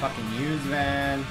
fucking use man.